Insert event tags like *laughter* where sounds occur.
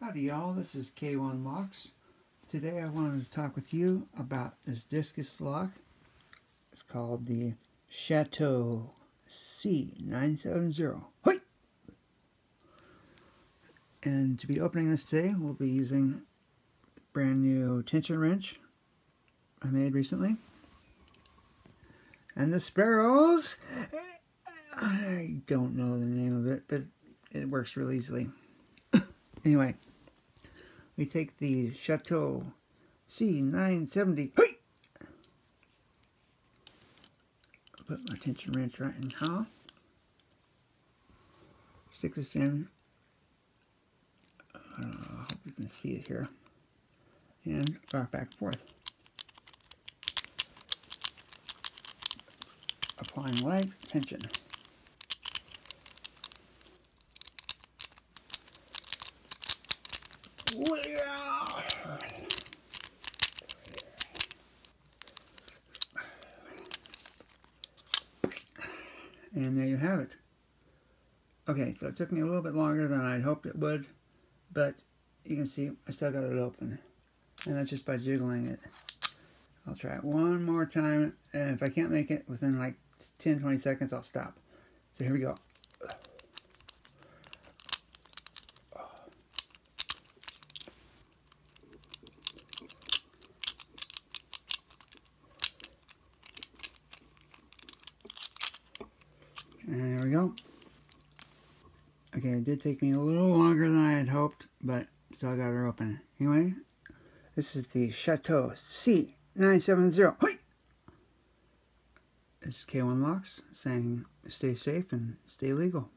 Howdy y'all, this is K1 Locks. Today I wanted to talk with you about this discus lock. It's called the Chateau C970. Hoi! And to be opening this today, we'll be using brand new tension wrench I made recently. And the sparrows, I don't know the name of it, but it works real easily. *coughs* anyway, we take the Chateau C970. Hey! Put my tension wrench right in half. Stick this in. I uh, hope you can see it here. And rock back and forth. Applying light tension. And there you have it. Okay, so it took me a little bit longer than I'd hoped it would, but you can see I still got it open. And that's just by jiggling it. I'll try it one more time, and if I can't make it within like 10-20 seconds, I'll stop. So here we go. Go. Okay, it did take me a little longer than I had hoped, but still got her open. Anyway, this is the Chateau C970. Hoi! This is K1 Locks saying stay safe and stay legal.